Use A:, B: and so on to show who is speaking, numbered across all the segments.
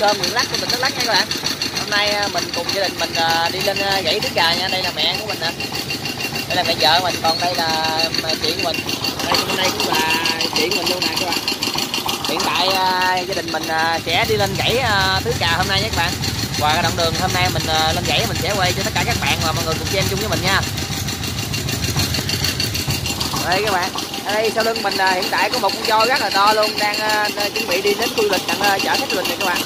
A: Cơm huyện Lắc của mình Đắk Lắk nha các bạn. Hôm nay à, mình cùng gia đình mình à, đi lên à, dãy gãy trứng gà nha. Đây là mẹ của mình nè. Đây là mẹ vợ mình, còn đây là chị của mình. Đây bên đây cũng là chị của mình luôn nè các bạn. Hiện tại gia đình mình sẽ đi lên gãy tứ trà hôm nay nhé các bạn. Và cái đoạn đường, hôm nay mình lên gãy mình sẽ quay cho tất cả các bạn và mọi người cùng xem chung với mình nha. Đây các bạn. Ở đây, sau lưng mình hiện tại có một con voi rất là to luôn, đang chuẩn bị đi đến khu du lịch tặng chở khách du lịch này các bạn.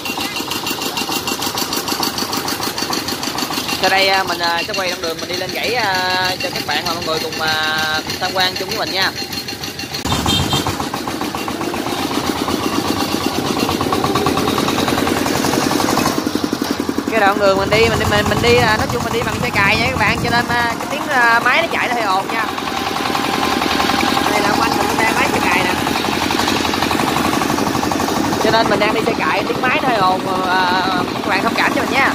A: Sau đây à, mình à, sẽ quay đoạn đường mình đi lên gãy à, cho các bạn và mọi người cùng tham quan chung với mình nha. Cái đoạn đường mình đi mình đi, mình mình đi nói chung mình đi bằng xe cài nha các bạn, cho nên cái tiếng máy nó chạy nó hơi ồn nha. Đây là quanh mình đang máy xe cài nè. Cho nên mình đang đi xe cài, tiếng máy nó hơi ồn các bạn thông cảm cho mình nha.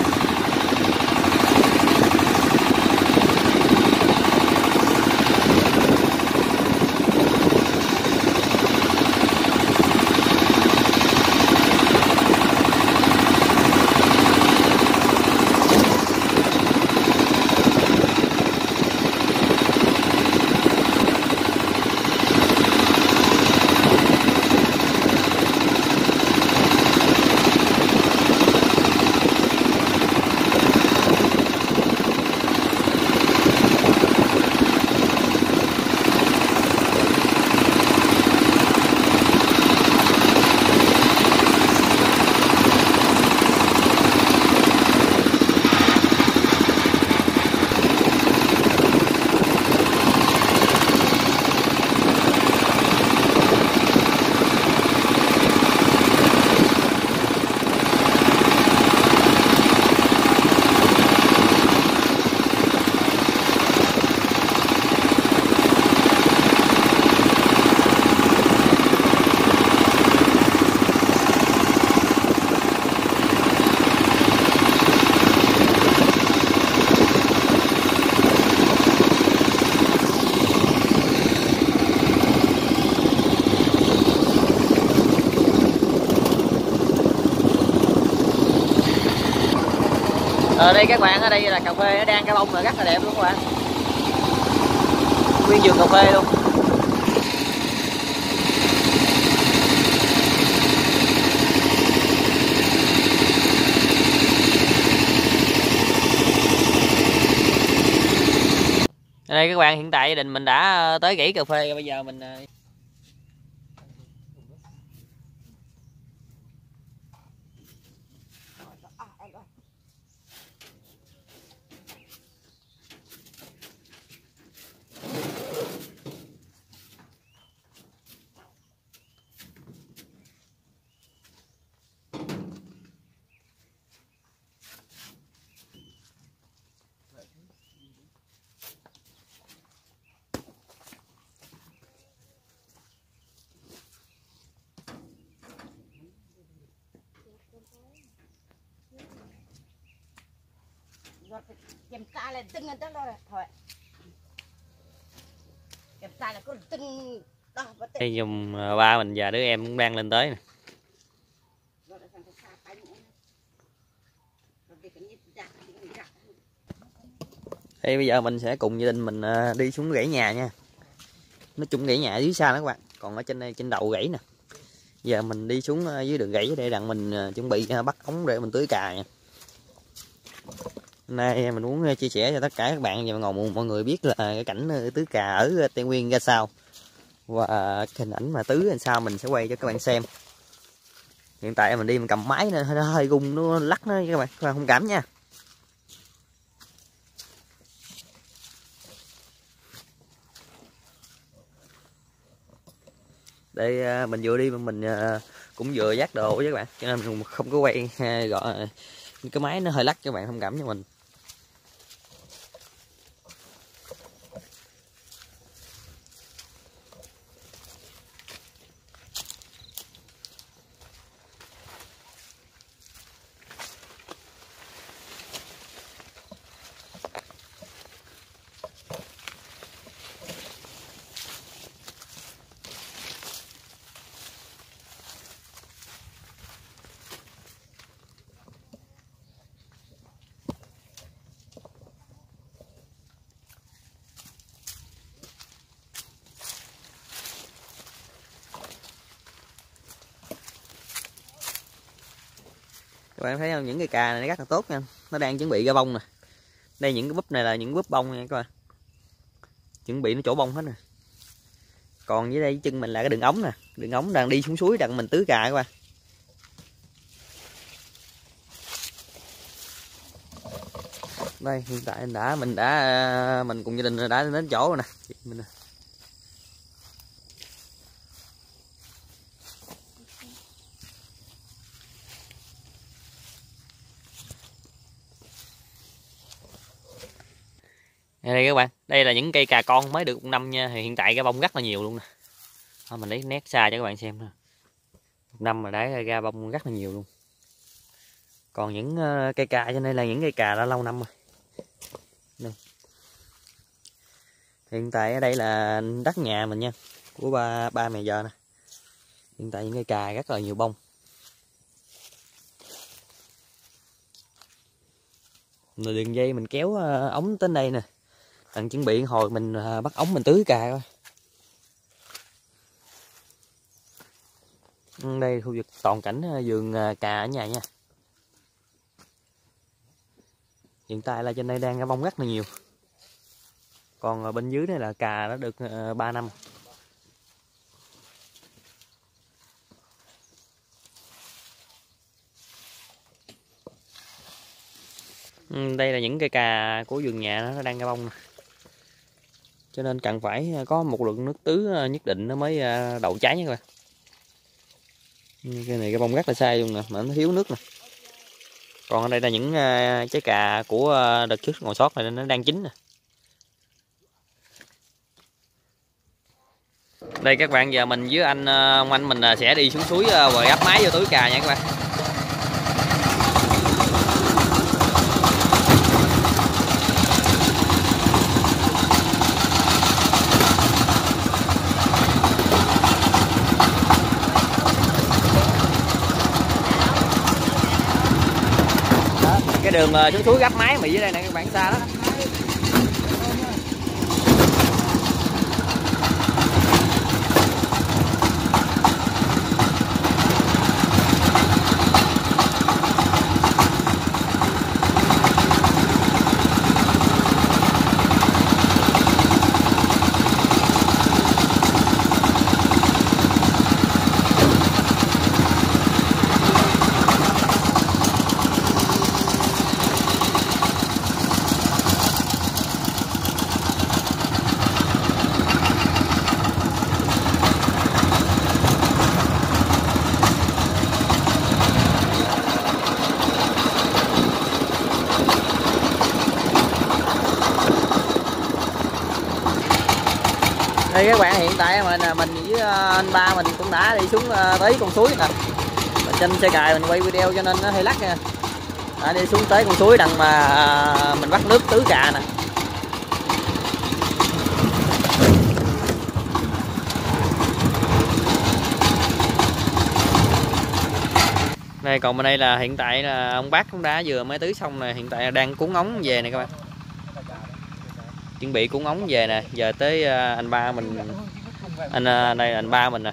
A: Đây, các bạn ở đây là cà phê, nó đang cái bông là rất là đẹp luôn các bạn. Nguyên vườn cà phê luôn. Đây các bạn, hiện tại gia đình mình đã ờ, tới gãy cà phê, bây giờ mình ờ,
B: rồi kiểm tra là từng người ta rồi thôi kiểm tra là có từng đó
A: đây dùng ờ, ba mình và đứa em cũng đang lên tới nè
B: là cái cái
A: Thì bây giờ mình sẽ cùng gia đình mình ờ, đi xuống gãy nhà nha. Nói chung gãy nhà dưới xa đó các bạn. Còn ở trên đây trên đầu gãy nè. Giờ mình đi xuống ờ, dưới đường gãy để đặng mình chuẩn bị bắt ống để mình tưới cà nha. Nay mình muốn ờ, chia sẻ cho tất cả các bạn và ngồi mọi người biết là cái cảnh ờ, tứ cà ở Tây Nguyên ra sao. Và ờ, hình ảnh mà tứ làm sao mình sẽ quay cho các bạn xem. Hiện tại mình đi mình cầm máy nó nó hơi rung nó lắc nó các bạn, các bạn không cảm nha. đây mình vừa đi mà mình cũng vừa dắt đồ với các bạn cho nên mình không có quay gọi cái máy nó hơi lắc cho các bạn thông cảm cho mình bạn thấy không? Những cái cà này nó rất là tốt nha. Nó đang chuẩn bị ra bông nè. Đây, những cái búp này là những búp bông nha các bạn. Chuẩn bị nó chỗ bông hết nè. Còn dưới đây chân mình là cái đường ống nè. Đường ống đang đi xuống suối, đặng mình tưới cà các bạn. Đây, hiện tại đã, mình đã à, mình cùng gia đình đã đến chỗ rồi nè. Mình đây các bạn. Đây là những cây cà con mới được một năm nha. Thì hiện tại cái bông rất là nhiều luôn nè. Thôi, mình lấy nét xa cho các bạn xem nè. Một năm mà đã ra bông rất là nhiều luôn. Còn những ờ, cây cà, cho nên là những cây cà đã lâu năm rồi. Đây. hiện tại ở đây là đất nhà mình nha, của ba ba mẹ giờ nè. Hiện tại những cây cà rất là nhiều bông. Đường dây mình kéo ờ, ống tới đây nè đang chuẩn bị hồi mình à, bắt ống mình tưới cà coi. Ừ, đây, khu vực toàn cảnh à, vườn à, cà ở nhà nha. Hiện tại là trên đây đang bông rất là nhiều. Còn bên dưới đây là cà nó được 3 năm. Ừ, đây là những cây cà của vườn nhà, nó đang ra bông cho nên cần phải à, có một lượng nước tưới à, nhất định nó mới à, đậu trái nha các bạn. Ừ, cái này cái bông rất là sai luôn nè, mà nó thiếu nước nè. Còn ở đây là những trái cà của đợt trước ngồi sót này nó đang chín nè. Đây các bạn, giờ mình với anh ông anh mình sẽ đi xuống suối rồi và gắp máy vô túi cà nha các bạn. Đường xuống suối gấp máy mà dưới đây nè các bạn xa đó đây các bạn hiện tại mình mình với ờ, anh ba mình cũng đã đi xuống ờ, tới con suối nè. Trên xe cài mình quay video cho nên nó hơi lắc nha. Đã đi xuống tới con suối đằng mà à, mình bắt nước tưới cà nè. Đây còn bên đây là hiện tại là ông bác cũng đã vừa mới tưới xong này hiện tại đang cuốn ống về này các bạn. Chuẩn bị cuốn ống về nè. Giờ tới à, anh ba mình, anh à, này anh ba mình nè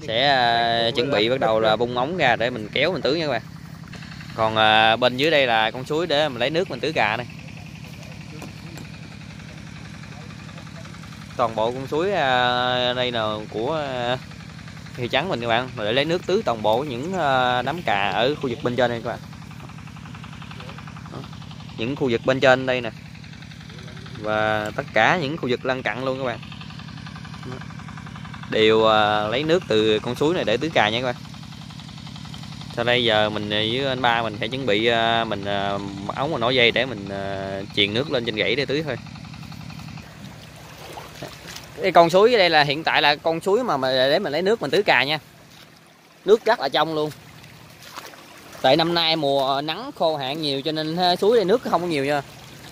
A: sẽ à, chuẩn bị bắt đầu là bung ống ra để mình kéo mình tưới nha các bạn. Còn à, bên dưới đây là con suối để mình lấy nước mình tưới cà này toàn bộ con suối à, đây là của thị trắng mình các bạn, để lấy nước tưới toàn bộ những đám cà ở khu vực bên trên đây các bạn. Những khu vực bên trên đây nè. Và tất cả những khu vực lân cận luôn các bạn đều à, lấy nước từ con suối này để tưới cà nha các bạn. Sau đây giờ mình à, với anh ba mình phải chuẩn bị à, mình ống và nổi dây để mình truyền nước lên trên gãy để tưới thôi. Cái con suối đây là hiện tại là con suối mà để mình lấy nước mình tưới cà nha. Nước rất là trong luôn. Tại năm nay mùa nắng khô hạn nhiều cho nên suối đây nước không có nhiều nha.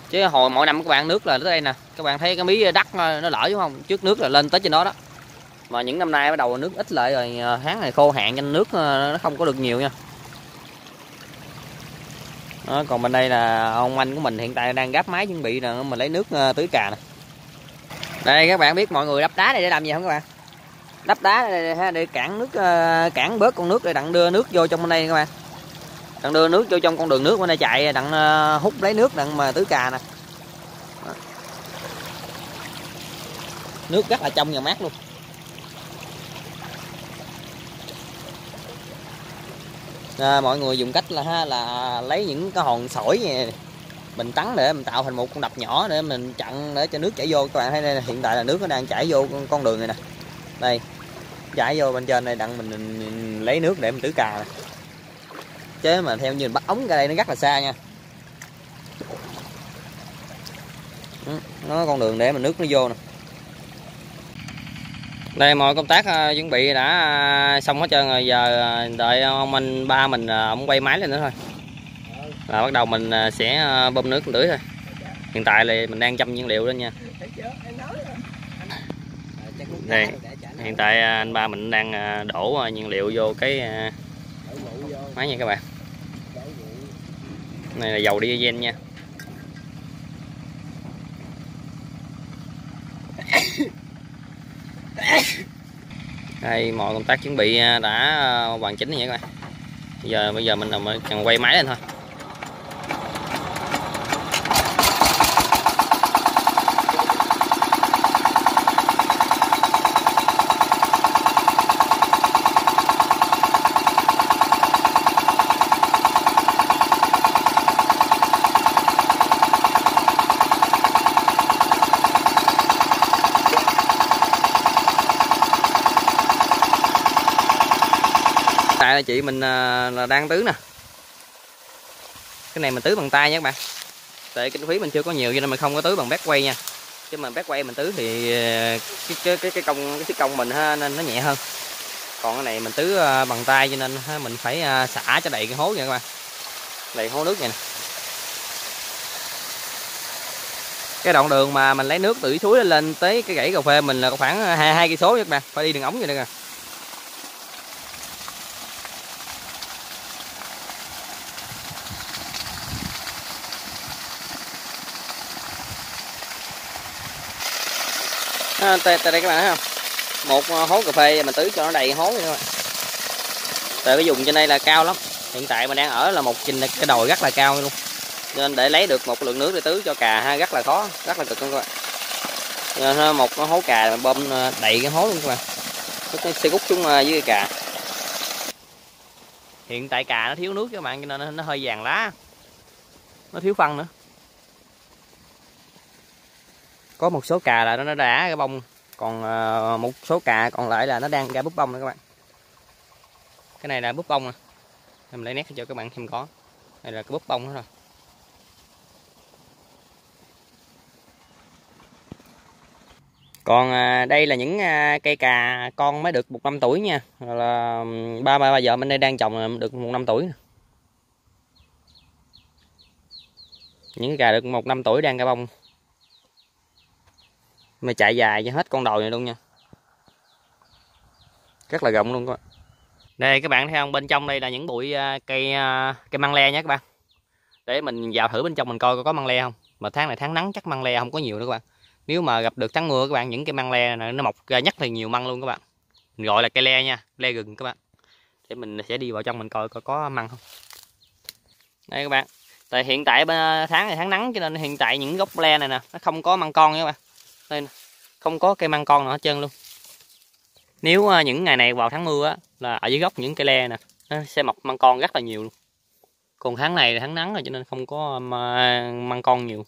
A: Chứ hồi, mỗi năm các bạn nước là tới đây nè, các bạn thấy cái mí đất nó lở đúng không? Trước nước là lên tới trên đó đó mà những năm nay bắt đầu nước ít lại rồi à, tháng này khô hạn nhanh nước à, nó không có được nhiều nha. Đó, còn bên đây là ông anh của mình hiện tại đang gáp máy chuẩn bị là mình lấy nước à, tưới cà nè. Đây các bạn biết mọi người đắp đá này để làm gì không các bạn? Đắp đá để, để cản nước cản bớt con nước để đặng đưa nước vô trong bên đây các bạn. Đặng đưa nước vô trong con đường nước bên đây chạy đặng hút lấy nước đặng mà tưới cà nè. Nước rất là trong và mát luôn. À, mọi người dùng cách là ha là lấy những cái hòn sỏi này, mình tắn để mình tạo thành một con đập nhỏ để mình chặn để cho nước chảy vô. Các bạn thấy đây hiện tại là nước nó đang chảy vô con, đường này nè. Đây chảy vô bên trên đây đặng mình, mình, mình lấy nước để mình tưới cà này. chứ mà theo như bắt ống ra đây nó rất là xa nha. Ừ, nó con đường để mà nước nó vô nè đây mọi công tác uh, chuẩn bị đã à, xong hết trơn rồi giờ à, đợi ông anh ba mình uh, ông quay máy lên nữa thôi. Là bắt đầu mình sẽ bơm nước tưới thôi. Hiện tại là mình đang chăm nhiên liệu lên nha. Đây hiện tại anh ba mình đang đổ nhiên liệu vô cái máy nha các bạn. Này là dầu diesel nha đây, mọi công tác chuẩn bị à, đã à, hoàn chỉnh rồi nha các bạn bây giờ bây giờ mình cần quay máy lên thôi. Chị mình à, là đang tứ nè. Cái này mình tứ bằng tay nha các bạn. Tại kinh phí mình chưa có nhiều cho nên mình không có tứ bằng bét quay nha. Chứ mà bét quay mình tứ thì à, cái cái cái, cái công cái công mình ha, nên nó nhẹ hơn. Còn cái này mình tứ à, bằng tay cho nên mình phải xả cho đầy cái hố nha các bạn. Đầy hố nước này nè. Cái đoạn đường mà mình lấy nước từ suối lên tới cái gãy cà phê mình là khoảng hai hai cây số nha các bạn. Phải đi đường ống vậy nè Ờ, à, tại, tại đây các bạn thấy không? Một ờ, hố cà phê mình tưới cho nó đầy hố các bạn tại cái dùng trên đây là cao lắm. Hiện tại mình đang ở là một trình cái đồi rất là cao luôn. Nên để lấy được một lượng nước để tưới cho cà ha rất là khó rất là cực luôn các bạn. Ờ, nên một hố cà mình bơm đầy cái hố luôn các bạn. Nó sẽ rút xuống dưới cà. Hiện tại cà nó thiếu nước các bạn cho nên nó hơi vàng lá. Nó thiếu phân nữa. Có một số cà là nó đã cái bông. Còn ờ, một số cà còn lại là nó đang ra búp bông nữa các bạn. Cái này là búp bông à. em lấy nét cho các bạn xem có. Đây là cái búp bông đó rồi. Còn ờ, đây là những ờ, cây cà con mới được một năm tuổi nha. Là ba ba giờ bên đây đang trồng được một năm tuổi những cái cà được một năm tuổi đang ra bông mà chạy dài cho hết con đồi này luôn nha. Rất là rộng luôn các bạn. Đây các bạn thấy không? Bên trong đây là những bụi à, cây à, cây măng le nha các bạn. Để mình vào thử bên trong mình coi có măng le không. Mà tháng này tháng nắng chắc măng le không có nhiều nữa các bạn. Nếu mà gặp được tháng mưa các bạn, những cây măng le này nó mọc ra nhất là nhiều măng luôn các bạn. Mình gọi là cây le nha, le gừng các bạn. Để mình sẽ đi vào trong mình coi coi có măng không. Đây các bạn. Tại hiện tại à, tháng này tháng nắng cho nên hiện tại những gốc le này nè, nó không có măng con nha các bạn đây không có cây măng con nào hết trơn luôn. Nếu à, những ngày này vào tháng mưa á, là ở dưới gốc những cây le nè, nó sẽ mọc măng con rất là nhiều luôn. Còn tháng này là tháng nắng rồi cho nên không có à, măng con nhiều.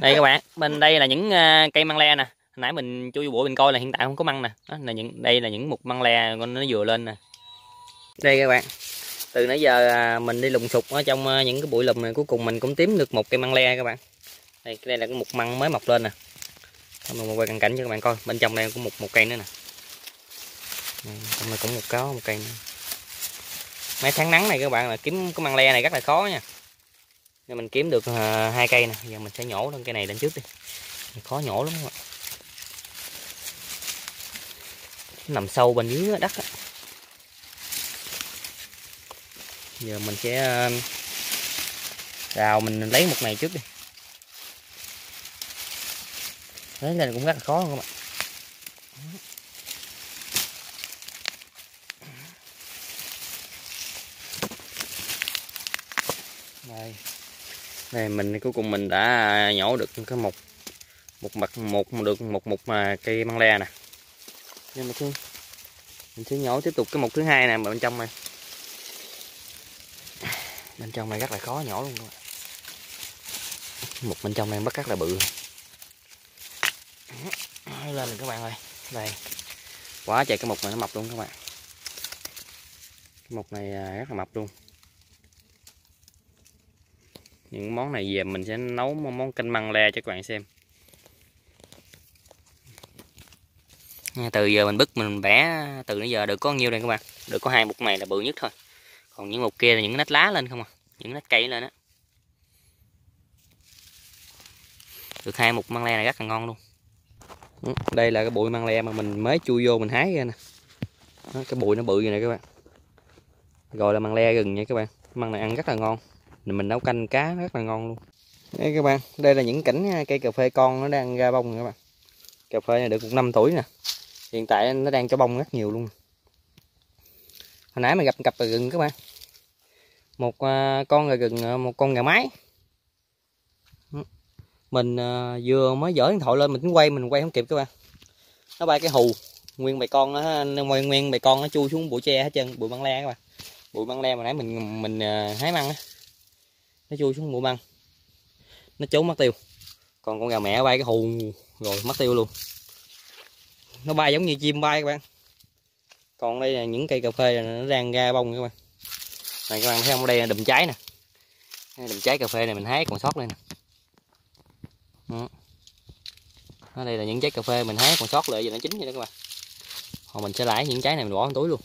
A: Đây các bạn, bên đây là những à, cây măng le nè. Nãy mình chui bụi mình coi là hiện tại không có măng nè. Đó, là những, đây là những mục măng le nó vừa lên nè. Đây các bạn, từ nãy giờ mình đi lùng sục ở trong những cái bụi lùm này, cuối cùng mình cũng tím được một cây măng le các bạn. Đây đây là cái mục măng mới mọc lên nè mình quay cận cảnh cho các bạn coi. Bên trong đây có một một cây nữa nè. Trong này cũng một có một cây nữa. mấy tháng nắng này các bạn là kiếm cái măng le này rất là khó nha. Nên mình kiếm được uh, hai cây nè. Giờ mình sẽ nhổ lên cây này lên trước đi. Khó nhổ lắm các bạn. Nằm sâu bên dưới đất á. Giờ mình sẽ ờ, rào mình lấy một này trước đi đấy, này cũng rất là khó không các bạn? Đây. Mình, cuối cùng mình đã nhổ được cái một một mặt, một được, một một mà cây măng le nè. Nhưng mà thứ mình sẽ nhổ tiếp tục cái một thứ hai nè, bên trong này. Bên trong này rất là khó nhổ luôn các bạn. Một bên trong này bắt rất là bự lên rồi các bạn ơi. Đây. Quá trời, cái mục này nó mập luôn các bạn. Cái mục này à, rất là mập luôn. Những món này về mình sẽ nấu món canh măng le cho các bạn xem. Từ giờ mình bứt mình bẻ từ nãy giờ được có nhiêu đây các bạn? Được có hai mục này là bự nhất thôi. Còn những mục kia là những nách lá lên không à? Những nách cây lên á. Được hai mục măng le này rất là ngon luôn. Ừ, đây là cái bụi măng le mà mình mới chui vô mình hái ra nè. Đó, cái bụi nó bự vậy nè các bạn. Gọi là măng le gừng nha các bạn. Măng này ăn rất là ngon. Mình nấu canh cá rất là ngon luôn. Đây các bạn đây là những cảnh cây cà phê con nó đang ra bông các bạn. Cà phê này được cũng năm tuổi nè. Hiện tại nó đang cho bông rất nhiều luôn. Hồi nãy mình gặp cặp gừng các bạn. Một à, con gà gừng à, một con gà mái mình à, vừa mới dở điện thoại lên mình cũng quay mình quay không kịp các bạn. Nó bay cái hù. Nguyên bầy con nó nguyên nguyên bầy con nó chui xuống bụi tre hết trơn bụi băng le các bạn. Bụi băng le mà nãy mình mình à, hái măng á. Nó chui xuống bụi măng nó trốn mất tiêu. Còn con gà mẹ bay cái hù rồi mất tiêu luôn. Nó bay giống như chim bay các bạn. Còn đây là những cây cà phê này, nó đang ra bông các bạn. Này các bạn thấy không? Đây là đùm trái nè. Đùm trái cà phê này mình hái còn sót lên nè đó. đó đây là những trái cà phê mình hái, còn sót lại giờ nó chín vậy đó các bạn. Còn mình sẽ lãi những trái này mình bỏ trong túi luôn.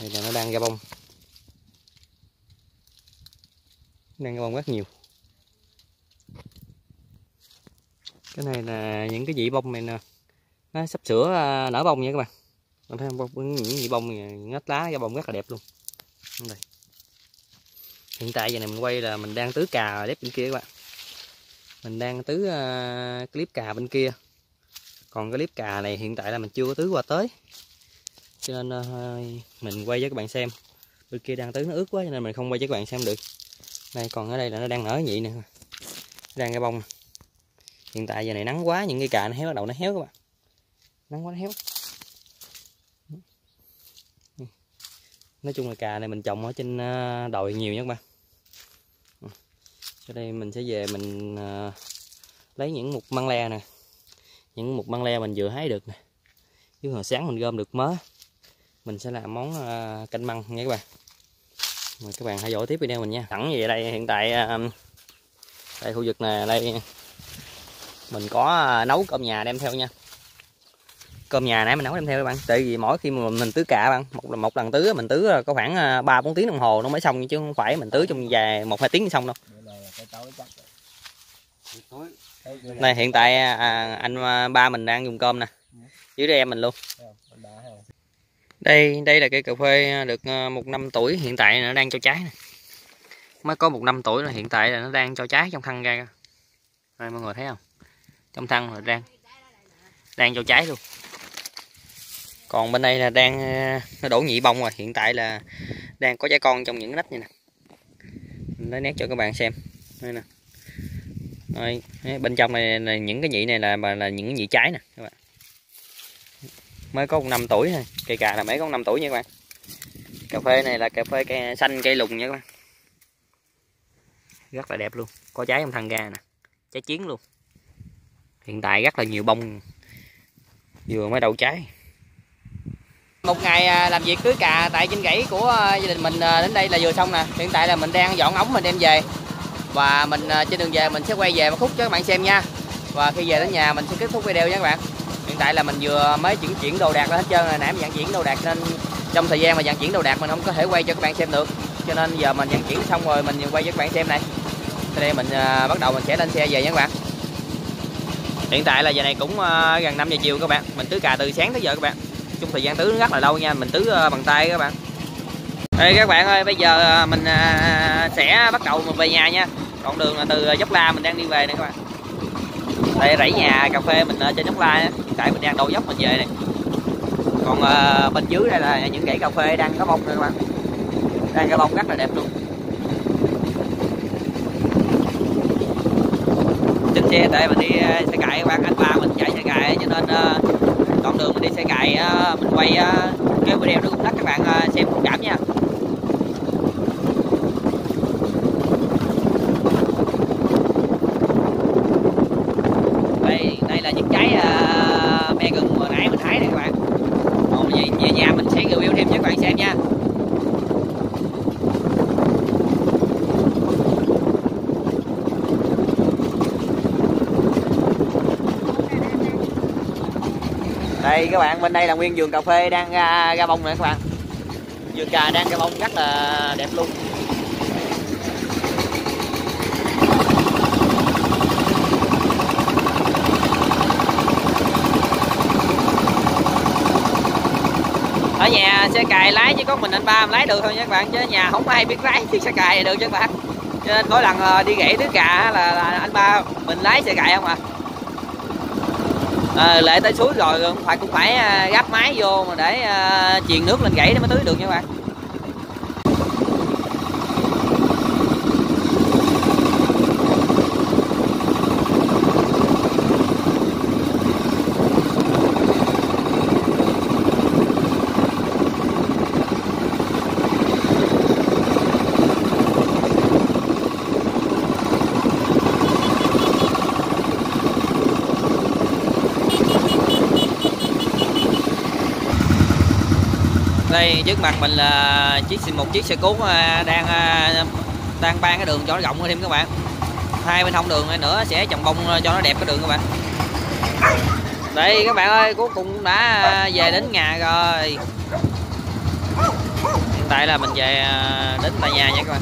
A: Đây là nó đang ra bông. Đang ra bông rất nhiều. Cái này là những cái vị bông này nè. Nó sắp sửa à, nở bông nha các bạn. Mình thấy bông những vị bông ngắt lá, ra bông rất là đẹp luôn. Đây. Hiện tại giờ này mình quay là mình đang tứ cà đếp bên kia các bạn mình đang tứ uh, clip cà bên kia. Còn cái clip cà này hiện tại là mình chưa có tứ qua tới. Cho nên uh, mình quay với các bạn xem. Bên kia đang tứ nó ướt quá cho nên mình không quay cho các bạn xem được. Đây còn ở đây là nó đang nở vậy nè. Đang ra bông. Hiện tại giờ này nắng quá những cây cà nó héo bắt đầu nó héo các bạn. Nắng quá nó héo. Nói chung là cà này mình trồng ở trên ờ, đồi nhiều nha các bạn cái đây mình sẽ về mình à, lấy những mục măng le nè. Những mục măng le mình vừa hái được nè. Chứ hồi sáng mình gom được mớ mình sẽ làm món à, canh măng nha các bạn. Mời các bạn hãy dõi tiếp video mình nha. Sẵn về đây hiện tại à, đây khu vực này đây mình có nấu cơm nhà đem theo nha. Cơm nhà nãy mình nấu đem theo các bạn. Tại vì mỗi khi mà mình tứ cà bạn một một lần tứ mình tứ có khoảng ba bốn tiếng đồng hồ nó mới xong chứ không phải mình tứ trong vài một hai tiếng xong đâu này hiện tại à, anh à, ba mình đang dùng cơm nè. Dưới đây em mình luôn. Đây đây là cây cà phê được à, một năm tuổi. Hiện tại nó đang cho trái nè. Mới có một năm tuổi là hiện tại là nó đang cho trái trong thân ra. Đây mọi người thấy không? Trong thân là đang đang cho trái luôn. Còn bên đây là đang à, nó đổ nhị bông rồi. Hiện tại là đang có trái con trong những nách này nè. Lấy nét cho các bạn xem đây nè. Rồi, bên trong này là những cái nhị này là là những cái nhị trái nè các bạn. Mới có năm tuổi thôi cây cà là mới có năm tuổi nha các bạn. Cà phê này là cà phê cây xanh cây lùng nha các bạn. Rất là đẹp luôn. Có trái trong thằng ga nè trái chiến luôn. Hiện tại rất là nhiều bông vừa mới đậu trái. Một ngày à, làm việc cưới cà tại trên gãy của à, gia đình mình à, đến đây là vừa xong nè. Hiện tại là mình đang dọn ống mình đem về và mình à, trên đường về mình sẽ quay về một khúc cho các bạn xem nha. Và khi về đến nhà mình sẽ kết thúc video nha các bạn. Hiện tại là mình vừa mới chuyển chuyển đồ đạc ra hết trơn rồi. Nãy mình vận chuyển đồ đạc nên trong thời gian mà vận chuyển đồ đạc mình không có thể quay cho các bạn xem được. Cho nên giờ mình vận chuyển xong rồi mình quay cho các bạn xem này. Sau đây mình à, bắt đầu mình sẽ lên xe về nha các bạn. Hiện tại là giờ này cũng à, gần 5 giờ chiều các bạn. Mình tứ cà từ sáng tới giờ các bạn. Trong thời gian tứ rất là lâu nha. Mình tứ bằng tay các bạn. Đây các bạn ơi, bây giờ mình sẽ bắt đầu mình về nhà nha con đường là từ dốc la mình đang đi về nè các bạn. Đây rẫy nhà cà phê mình ở trên dốc la tại mình đang đầu dốc mình về này còn à, bên dưới đây là những rẫy cà phê đang có bông nè các bạn. Đang có bông rất là đẹp luôn. Trên xe tại mình đi ờ, xe cày các bạn anh ba mình chạy xe cày cho nên ờ, con đường mình đi xe cày ờ, mình quay ờ, cái video nó cũng đắt các bạn ờ, xem thông cảm nha đây đây là những trái ờ, me gừng hồi nãy mình hái này các bạn còn về, về nhà mình sẽ review thêm cho các bạn xem nha đây các bạn bên đây là nguyên vườn cà phê đang à, ra, ra bông nè các bạn. Vườn cà đang ra bông rất là đẹp luôn. Ở nhà xe cày lái chỉ có mình anh ba lái được thôi nha các bạn chứ nhà không ai biết lái chiếc xe cày được chứ các bạn. Cho nên mỗi lần ờ, đi gãy đứa cà là, là anh ba mình lái xe cày không à à, lệ tới suối rồi cũng phải cũng phải ờ, gắp máy vô mà để ờ, à, truyền nước lên gãy để mới tưới được nha các bạn. Đây trước mặt mình là chiếc một chiếc xe cuốn à, đang à, đang ban cái đường cho nó rộng thêm các bạn. Hai bên hông đường nữa sẽ trồng bông cho nó đẹp cái đường các bạn. Đây các bạn ơi cuối cùng đã về đến nhà rồi. Hiện tại là mình về à, đến tại nhà nha các bạn.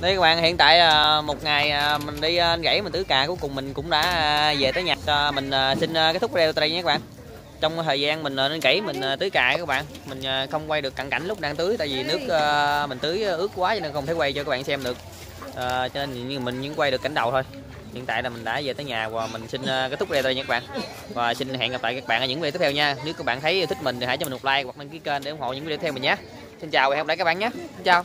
A: Đây các bạn hiện tại một ngày mình đi à, gãy mình tứ cà cuối cùng mình cũng đã về tới nhà. Cho mình xin kết thúc video tại đây nha các bạn trong thời gian mình ờ, nên kỹ mình ờ, tưới cài các bạn. Mình ờ, không quay được cận cảnh lúc đang tưới tại vì nước mình tưới ướt quá cho nên không thể quay cho các bạn xem được. À, cho nên mình chỉ quay được cảnh đầu thôi. Hiện tại là mình đã về tới nhà và mình xin kết thúc video đây nha các bạn. Và xin hẹn gặp lại các bạn ở những video tiếp theo nha. Nếu các bạn thấy thích mình thì hãy cho mình một like hoặc đăng ký kênh để ủng hộ những video tiếp theo mình nhé. Xin chào và hẹn gặp lại các bạn nhé. Xin chào.